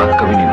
Кратко в